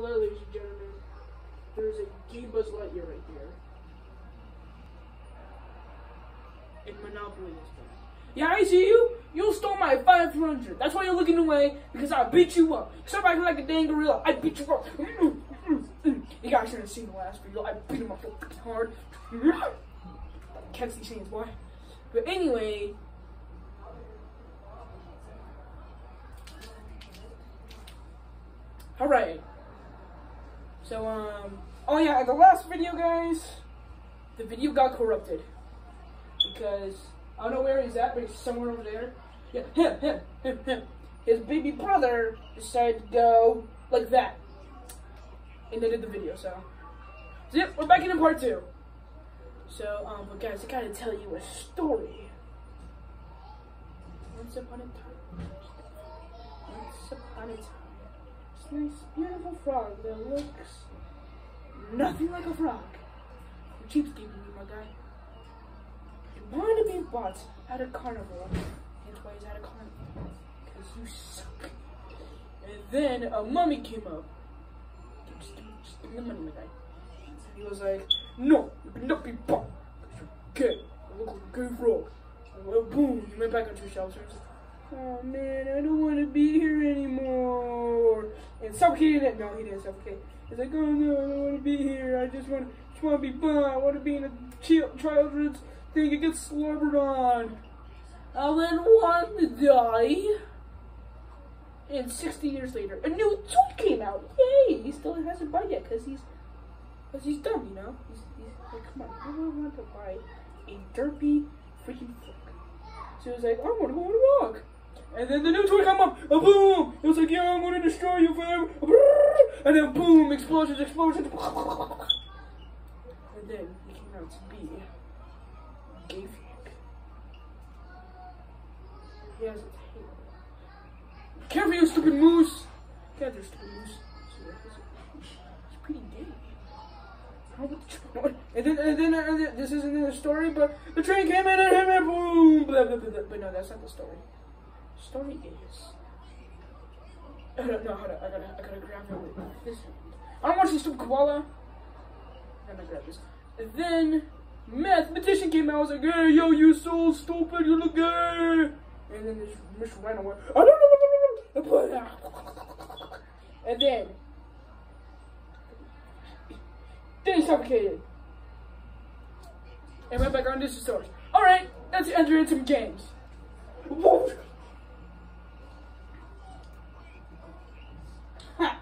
Hello, ladies and gentlemen. There's a gay Buzz Lightyear right here. And Monopoly is back. Yeah, I see you. You stole my 500. That's why you're looking away, because I beat you up. Stop acting like a dang gorilla. I beat you up. Mm, mm, mm, you guys should have seen the last video. I beat him up so hard. Catch these hands, boy. But anyway, all right. So um, oh yeah, the last video, guys, the video got corrupted because I don't know where he's at, but he's somewhere over there. Yeah, him, him, him, him. His baby brother decided to go like that, and they did the video. So, yep, we're back in part two. So, um, but guys, I gotta tell you a story. Once upon a time, once upon a time, this beautiful frog that looks nothing like a frog. You cheapskating my guy. He wanted to be bought at a carnival. Hence why he's at a carnival. Because you suck. And then a mummy came up. Just, give me the money, my guy. He was like, no, you cannot be bought. Because you're gay. You look like a gay frog. And well, boom, he went back into shelters. Oh man, I don't want to be here anymore. And suffocated it. No, he didn't suffocate. He's like, oh no, I don't want to be here. I just want, just want to be fun. I want to be in a child, childhood thing and get slobbered on. I then want to die. And 60 years later, a new toy came out. Yay! He still hasn't bought yet because he's, cause he's dumb, you know? He's, he's like, come on, I don't want to buy a derpy freaking frog? So he was like, I want to go on a walk. And then the new toy come up, a boom! It was like, yeah, I'm gonna destroy you forever. And then boom, explosions, explosions. And then he came out to be gay. He has a tail. Careful, you stupid moose! God, there's stupid moose. He's pretty gay. How about the train? And then, and then, and then, this isn't in the story, but the train came in and hit me, boom! Blah, blah, blah, blah. But no, that's not the story. The story is. I don't know how to. I gotta, I gotta grab it with this hand. I don't want this stupid koala. I'm gonna grab this. And then, mathematician came out. I was like, "Hey, yo, you so stupid. You look gay." And then this Miss ran away. I don't know. And then, he suffocated. And went back on this story. All right, let's enter into some games. Whoa. Ha.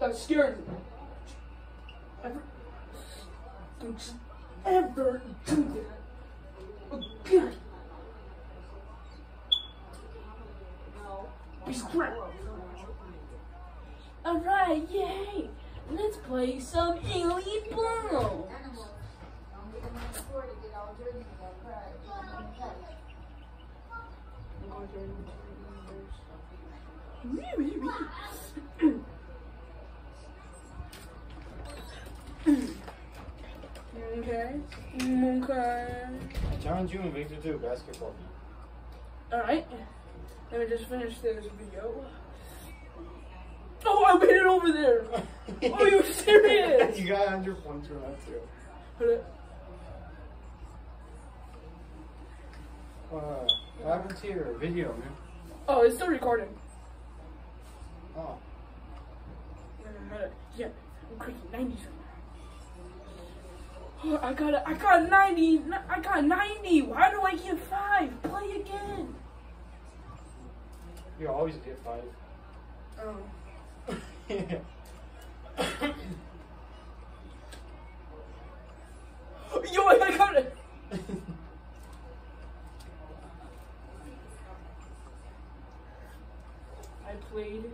That scared me. Ever, don't you ever do that again. Piece of crap. Alright, yay! Let's play some Alien Bones! Okay. Okay. Challenge you and Victor to basketball. Alright. Let me just finish this video. Oh, I made it over there! Oh, you serious? you got 100 points from that too. Hold up. Uh, what happened to your video, man? Oh, it's still recording. Oh. Yeah, I'm cranking 90s right now. Oh, I got a, I got 90. I got 90. Why do I get 5? Play again. You always get five. Oh. yeah. Yo, I got it. I played.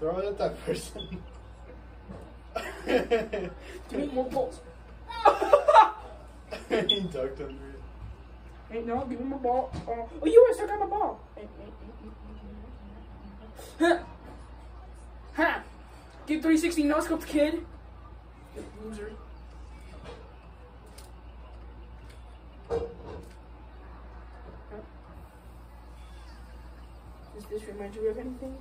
Throw it at that person. Me more balls. He ducked under it. Hey, no, give him my ball. Oh, oh you I still got my ball. Hey. Ha! Get 360 no scoped kid. Loser. Does this remind you of anything?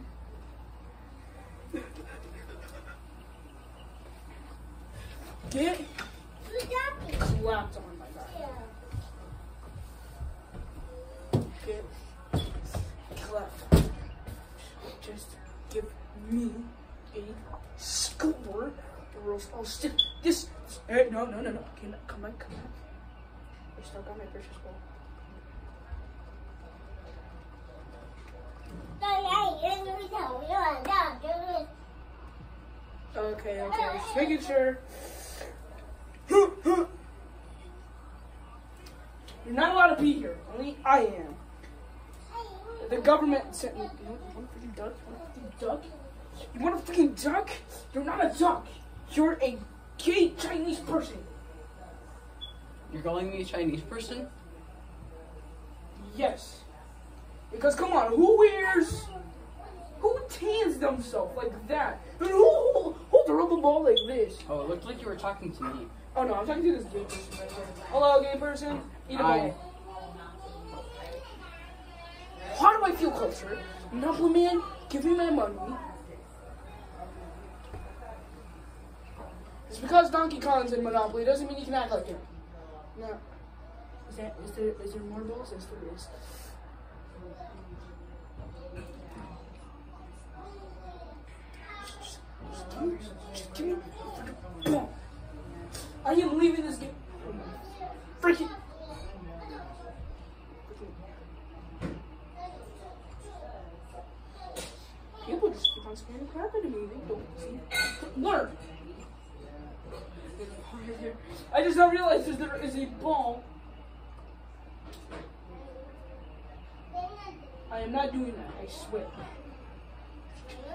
Get clapped on me a score, or else I'll stick this. Hey, no, no, no, no. Come back, come back, come back. I still got my precious ball. Okay, okay, just making sure. You're not allowed to be here. Only I am. The government sent me. Want a freaking duck? Want a freaking duck? You want a freaking duck? You're not a duck. You're a gay Chinese person. You're calling me a Chinese person? Yes. Because come on, who wears, who tans themselves like that? And who hold, hold a rubber ball like this? Oh, it looked like you were talking to me. Oh no, I'm talking to this gay person right here. Hello, gay person. Eat a Hi. ball. How do I feel closer? Monopoly man, give me my money. It's because Donkey Kong's in Monopoly doesn't mean you can act like him. No. Is that is there is there more balls? Yes there is. Just, give me, just give me a freaking ball. I am leaving this game. Freaking. People just keep on spamming crap into me. They don't see. Learn. I just now realized that there is a ball. I am not doing that. I swear.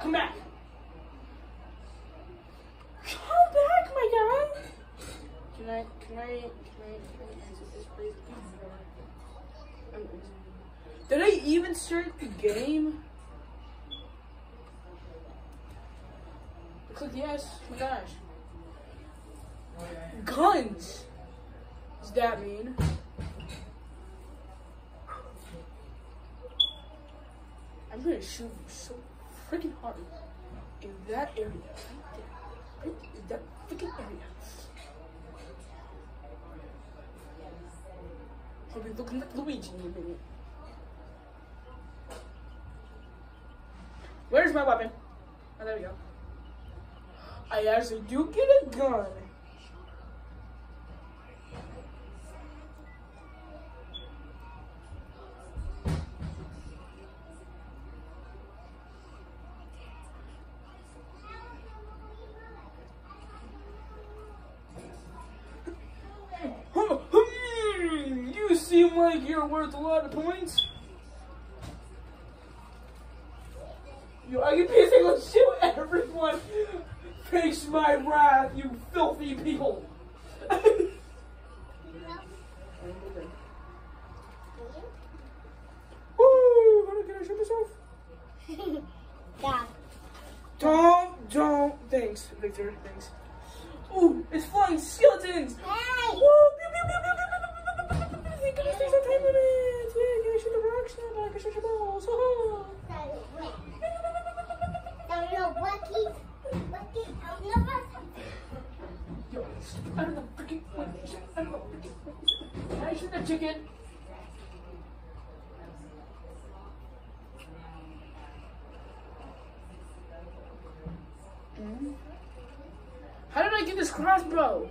Come back. Come back, my guy. Can I, can I, can I, can I exit this place? Did I even start the game? Click yes. Oh my gosh. Guns. What does that mean? I'm gonna shoot you so freaking hard in that area. Right there. In that freaking area. I'll be looking like Luigi in a minute. Where's my weapon? Oh, there we go. I actually do get a gun. You, I can basically shoot everyone. Face my wrath, you filthy people. Woo! How can I shoot myself? Yeah. Don't, don't. Thanks, Victor. Thanks. Ooh, it's flying skeletons. Hey! Woo! Pew, pew, pew, pew, pew, pew, pew, pew, pew, pew, pew. Thank goodness there's no time limit. Yeah, can I shoot the rocks now? But I can shoot your balls. No, Bucky's. Bucky's out of the bus. Yo, out of the freaking bus. Out of the freaking bus. Nice in the chicken. Mm. How did I get this crossbow?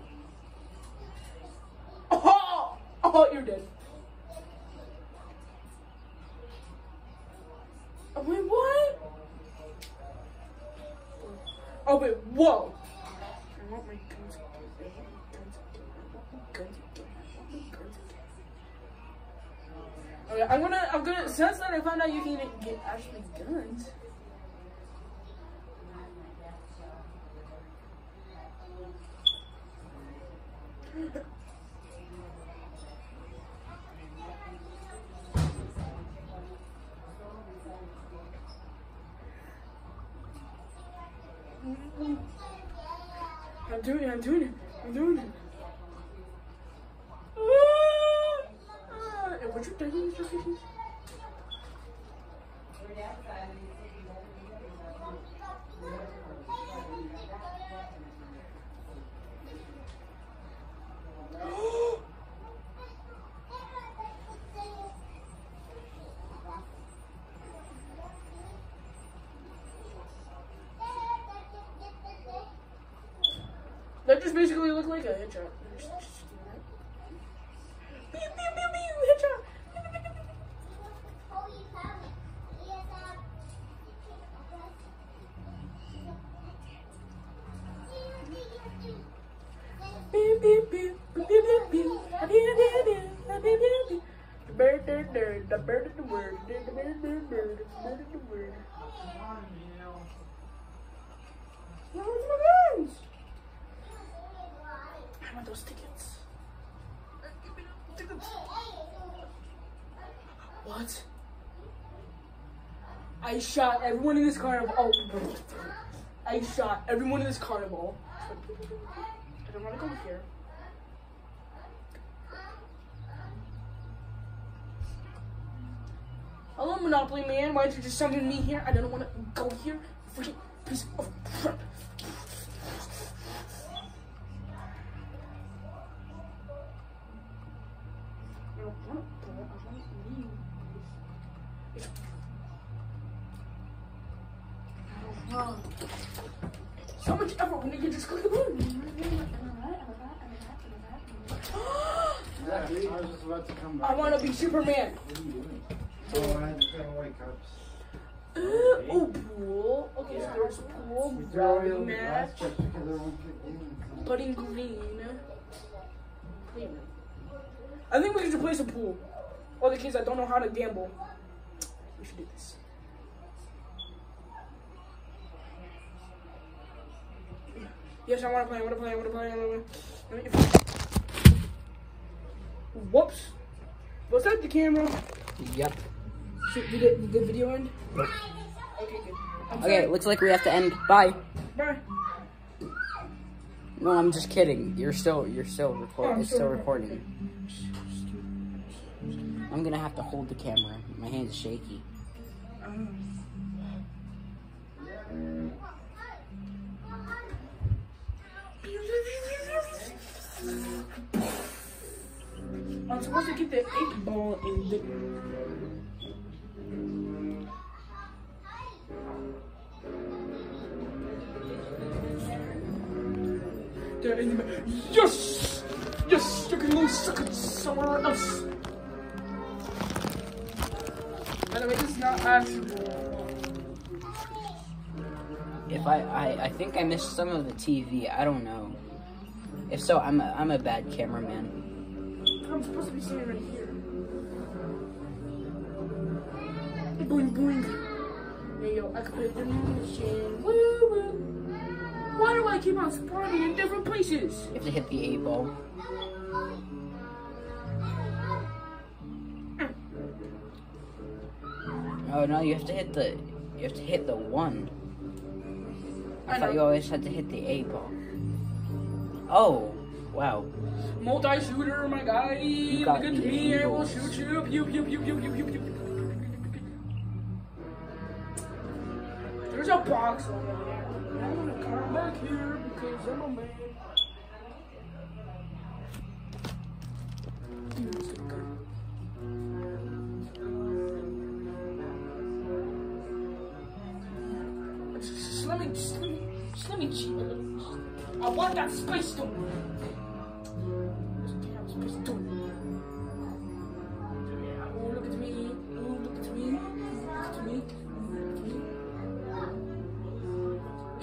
Again. Okay, I'm gonna, since that I found out you can get actually guns. I'm doing it, I'm doing it, I'm doing it. Ah, ah. And Would you take these pieces? That just basically looked like a headshot. Pew, headshot. The bird, the bird, the bird the the bird, the bird, the bird the word. Where's my guns? I want those tickets. What? I shot everyone in this carnival. Oh, I shot everyone in this carnival. I don't want to go here. Hello, Monopoly Man. Why did you just summon me here? I don't want to go here. Freaking piece of crap. I don't want to go. I want to leave. I don't want. So much effort when you can just click the button. Yeah, I was just about to come back. I want to be Superman. What are you doing? Oh, I just gotta wake up. Uh, oh, pool. Okay, so there's pool, We threw away rugby the match, last chips because everyone kicked in. putting green. I think we should play some pool. All the kids that don't know how to gamble. We should do this. Yes, I want to play. I want to play. I want to play. I want to play. Whoops. Was that the camera? Yep. Did, it, did the video end? Okay, good. I'm Okay, sorry. looks like we have to end. Bye. Bye. No, I'm just kidding. You're still, you're still Oh, recording. I'm It's still still recording. I'm gonna have to hold the camera. My hand's shaky. Um. I'm supposed to get the eight ball in the. In the. Yes! Yes! You can go suck it somewhere else! By the way, this is not actual. If I, I, I think I missed some of the TV. I don't know. If so, I'm a, I'm a bad cameraman. I'm supposed to be sitting right here. Boing boing. Hey yo, I can play the mission. Woo woo. Why do I keep on spawning in different places? You have to hit the eight ball. Oh no, you have to hit the, you have to hit the one. I, I thought know. you always had to hit the eight ball. Oh, wow. Multi shooter, my guy. Look at me, eh? I will angles. shoot you. Pew pew pew pew pew pew pew. There's a box over there. I'm gonna come back here because I'm a man. Dude, it's gonna go. Just let me, just let me, just let me cheat a little. I want that space stone.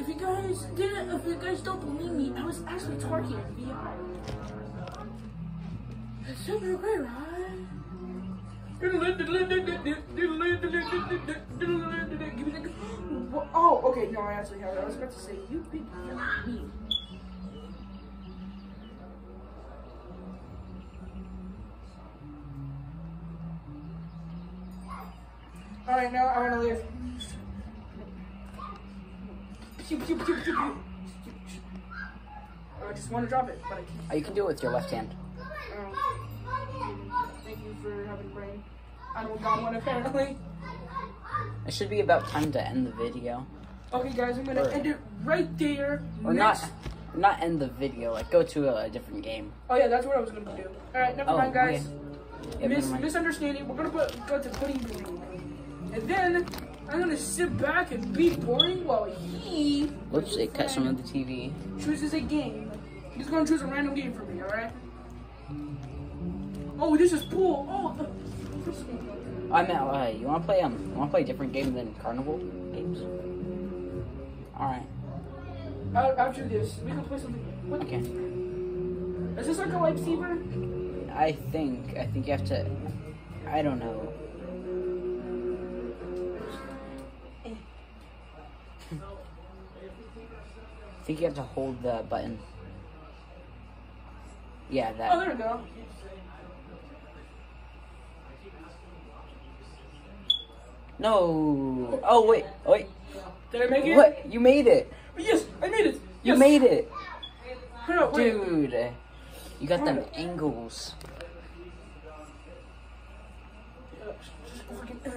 If you guys didn't, if you guys don't believe me, I was actually talking in VR. It's super great, right? Oh, okay. No, I actually have it. I was about to say you big me. All right, now I want to leave. Pew. I just want to drop it, but I can't. Oh, you can do it with your left hand. Um, thank you for having brain. I don't got one apparently. It should be about time to end the video. Okay, guys, I'm gonna Or- end it right there. Or Next- not not end the video, like go to a, different game. Oh yeah, that's what I was gonna do. All right, never Oh, mind, guys. okay. Yeah, Mis- mind. misunderstanding. We're gonna put go to putting green, and then I'm gonna sit back and be boring while he Whoops, it cut some of the TV. chooses a game. He's gonna choose a random game for me. All right. Oh, this is pool. Oh. the- this game. I meant, uh, you want to play um, you to play a different game than Carnival games? All right, Uh, after this, we can play something. What? okay. Is this like a lightsaber? I think I think you have to. I don't know. Think you have to hold the button. Yeah, that. Oh, there we go. No. Oh wait, wait. Did I make it? What? You made it. Yes, I made it. You yes. made it, wait. dude. You got them angles. Uh,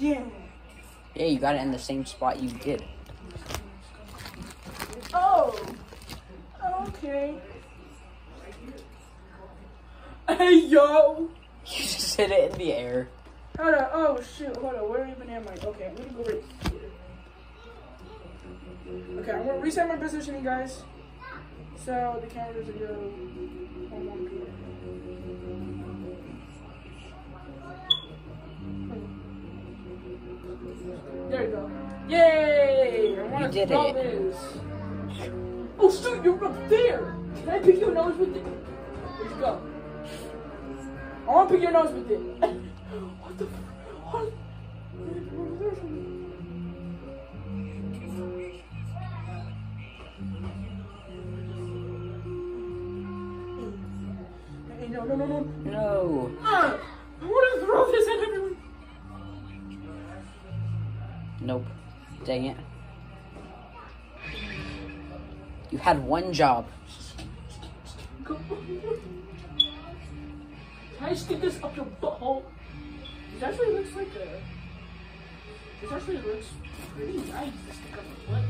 yeah. Yeah, you got it in the same spot you did. Oh. Okay. Hey yo. You just hit it in the air. Hold on. Oh shoot. Hold on. Where even am I? Okay, I'm gonna go right here. Okay, I'm gonna reset my positioning, guys. So the cameras will go on one here. There you go. Yay! I wanna You did it. This. Oh shoot, you're up there! Can I pick your nose with it? You go? I wanna pick your nose with it. what the f- what? Hey, no, no, no, no. No. Ah, I want to throw this at everyone. Nope. Dang it. You had one job. Can I stick this up your butthole? This actually looks like a. This actually looks pretty nice to stick up your butt.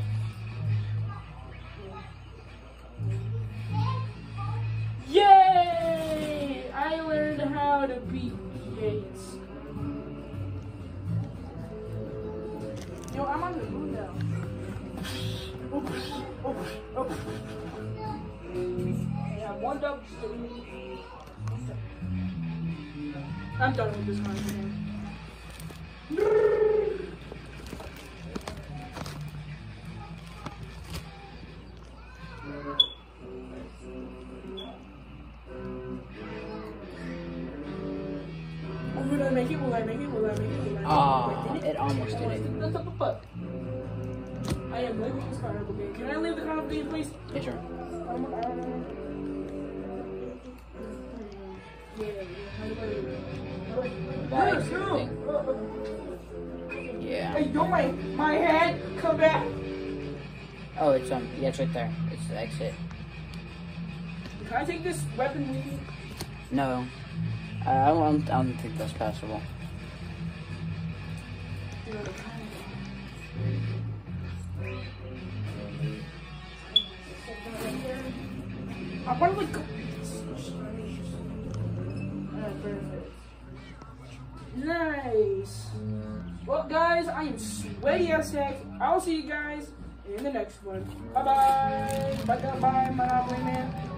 Yay! I learned how to beat gates. Oh, oh, oh. One dub. I'm done with this content. My head come back. Oh, it's um. Yeah, it's right there. It's the exit. Can I take this weapon with me? No. I I don't. I don't think that's possible. I want to like. Nice. Well, guys, I am sweaty as heck. I'll see you guys in the next one. Bye bye. Bye bye, Monopoly Man.